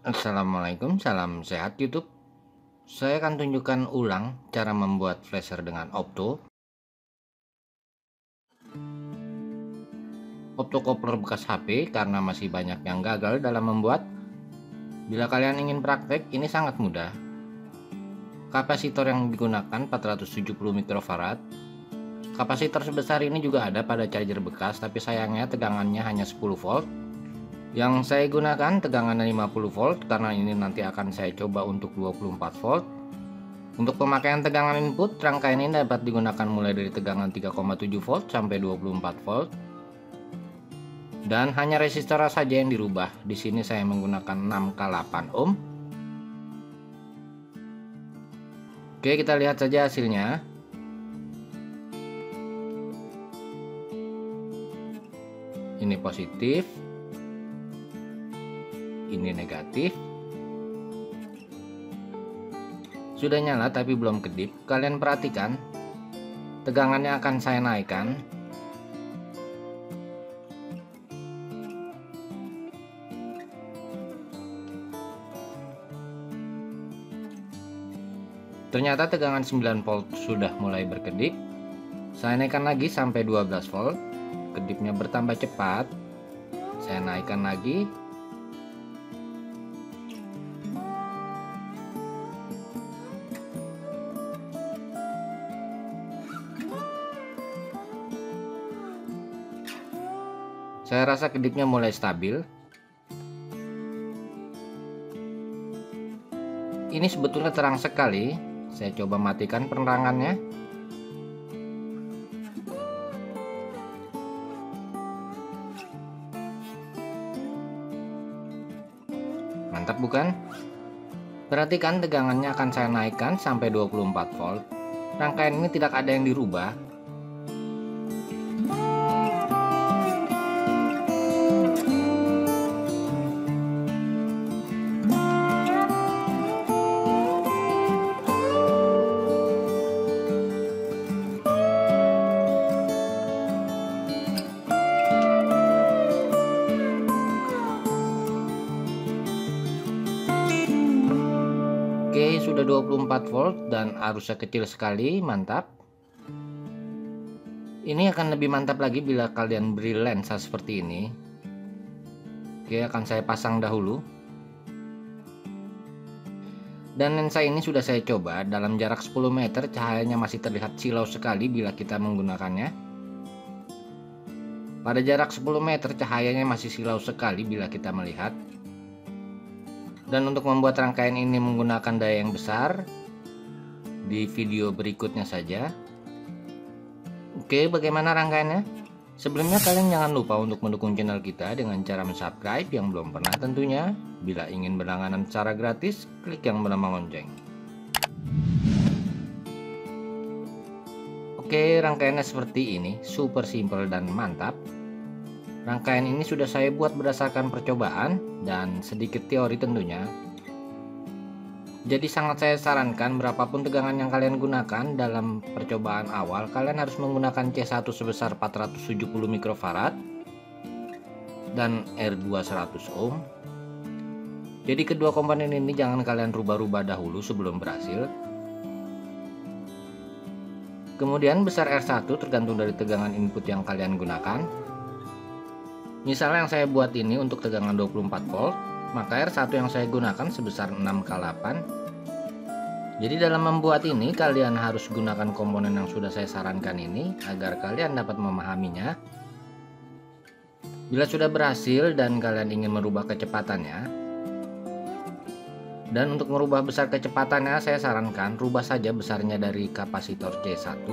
Assalamualaikum, salam sehat YouTube. Saya akan tunjukkan ulang cara membuat flasher dengan Opto. Opto coupler bekas HP karena masih banyak yang gagal dalam membuat. Bila kalian ingin praktek, ini sangat mudah. Kapasitor yang digunakan 470 mikrofarad. Kapasitor sebesar ini juga ada pada charger bekas, tapi sayangnya tegangannya hanya 10 volt yang saya gunakan tegangannya 50 volt karena ini nanti akan saya coba untuk 24 volt. Untuk pemakaian tegangan input rangkaian ini dapat digunakan mulai dari tegangan 3,7 volt sampai 24 volt. Dan hanya resistor saja yang dirubah. Di sini saya menggunakan 6K8 ohm. Oke kita lihat saja hasilnya. Ini positif ini negatif. Sudah nyala tapi belum kedip. Kalian perhatikan. Tegangannya akan saya naikkan. Ternyata tegangan 9 volt sudah mulai berkedip. Saya naikkan lagi sampai 12 volt. Kedipnya bertambah cepat. Saya naikkan lagi Saya rasa kedipnya mulai stabil. Ini sebetulnya terang sekali. Saya coba matikan penerangannya. Mantap bukan? Perhatikan tegangannya akan saya naikkan sampai 24 volt. Rangkaian ini tidak ada yang dirubah, Sudah 24 volt dan arusnya kecil sekali, mantap. Ini akan lebih mantap lagi bila kalian beri lensa seperti ini. Oke, akan saya pasang dahulu. Dan lensa ini sudah saya coba, dalam jarak 10 meter cahayanya masih terlihat silau sekali bila kita menggunakannya. Pada jarak 10 meter cahayanya masih silau sekali bila kita melihat dan untuk membuat rangkaian ini menggunakan daya yang besar di video berikutnya saja. Oke bagaimana rangkaiannya? Sebelumnya kalian jangan lupa untuk mendukung channel kita dengan cara subscribe yang belum pernah tentunya. Bila ingin berlangganan secara gratis klik yang bernama lonceng. Oke rangkaiannya seperti ini. Super simple dan mantap Rangkaian ini sudah saya buat berdasarkan percobaan dan sedikit teori tentunya. Jadi sangat saya sarankan berapapun tegangan yang kalian gunakan dalam percobaan awal kalian harus menggunakan C1 sebesar 470 mikrofarad dan R2 100 ohm. Jadi kedua komponen ini jangan kalian rubah-rubah dahulu sebelum berhasil. Kemudian besar R1 tergantung dari tegangan input yang kalian gunakan. Misalnya yang saya buat ini untuk tegangan 24 volt, maka R1 yang saya gunakan sebesar 6K8. Jadi dalam membuat ini kalian harus gunakan komponen yang sudah saya sarankan ini agar kalian dapat memahaminya. Bila sudah berhasil dan kalian ingin merubah kecepatannya, dan untuk merubah besar kecepatannya saya sarankan rubah saja besarnya dari kapasitor C1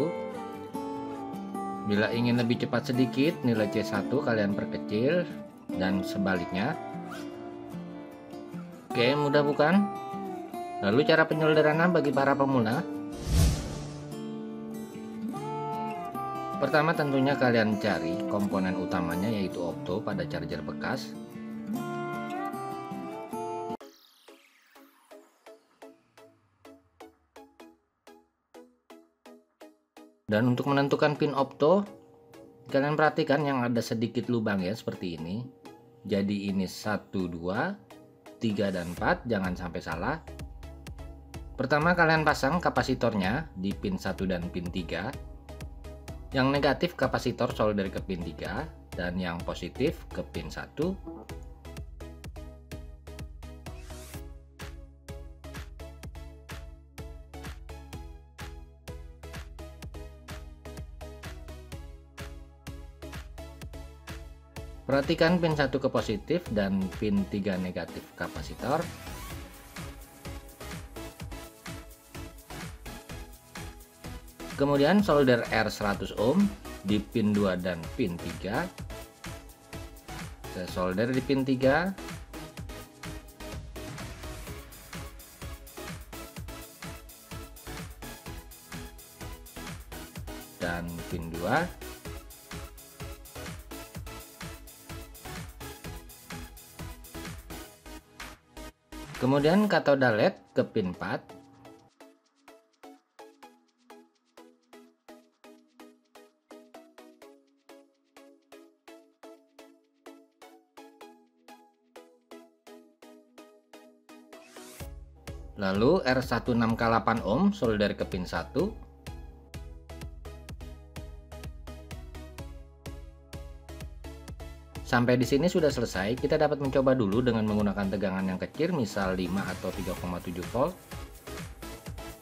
Bila ingin lebih cepat sedikit, nilai C1 kalian perkecil dan sebaliknya. Oke, mudah bukan? Lalu cara penyolderannya bagi para pemula? Pertama tentunya kalian cari komponen utamanya yaitu opto pada charger bekas Dan untuk menentukan pin opto, kalian perhatikan yang ada sedikit lubang ya seperti ini. Jadi ini 1 2 3 dan 4 jangan sampai salah. Pertama kalian pasang kapasitornya di pin 1 dan pin 3 yang negatif kapasitor solder ke pin 3 dan yang positif ke pin 1 Perhatikan pin 1 ke positif dan pin 3 negatif kapasitor. Kemudian solder R 100 ohm di pin 2 dan pin 3. Saya solder di pin 3. Dan pin 2 Kemudian katoda LED ke pin 4. Lalu R16K8 ohm solder ke pin 1 Sampai di sini sudah selesai, kita dapat mencoba dulu dengan menggunakan tegangan yang kecil, misal 5 atau 3,7 volt.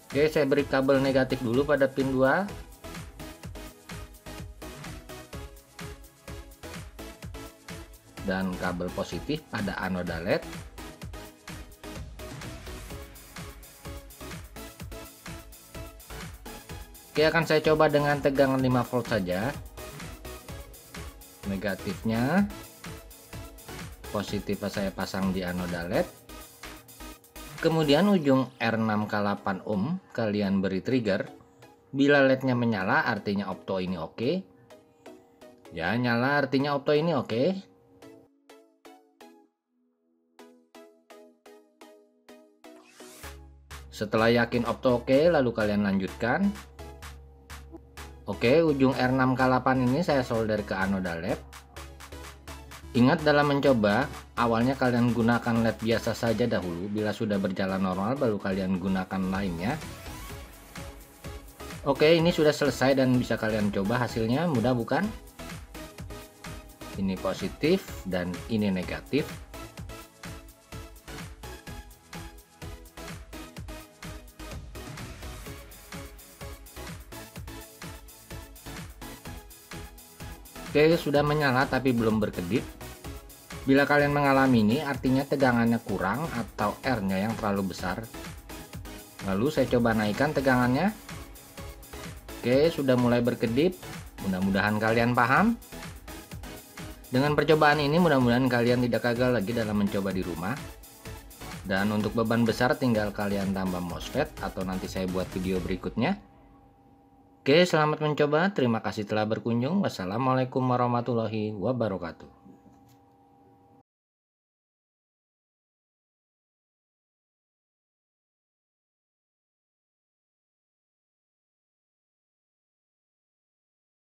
Oke, saya beri kabel negatif dulu pada pin 2. Dan kabel positif pada anoda LED. Oke, akan saya coba dengan tegangan 5 volt saja negatifnya. Positif saya pasang di anoda LED kemudian ujung R6K8 ohm kalian beri trigger. Bila lednya menyala artinya opto ini oke. Ya nyala artinya opto ini oke. Setelah yakin opto oke lalu kalian lanjutkan Oke, ujung R6K8 ini saya solder ke anoda LED. Ingat dalam mencoba, awalnya kalian gunakan LED biasa saja dahulu. Bila sudah berjalan normal, baru kalian gunakan lainnya. Oke, ini sudah selesai dan bisa kalian coba hasilnya. Mudah bukan? Ini positif dan ini negatif. Oke, sudah menyala tapi belum berkedip. Bila kalian mengalami ini, artinya tegangannya kurang atau R-nya yang terlalu besar. Lalu saya coba naikkan tegangannya. Oke, sudah mulai berkedip. Mudah-mudahan kalian paham. Dengan percobaan ini, mudah-mudahan kalian tidak gagal lagi dalam mencoba di rumah. Dan untuk beban besar tinggal kalian tambah MOSFET atau nanti saya buat video berikutnya. Oke, selamat mencoba. Terima kasih telah berkunjung. Wassalamualaikum warahmatullahi wabarakatuh.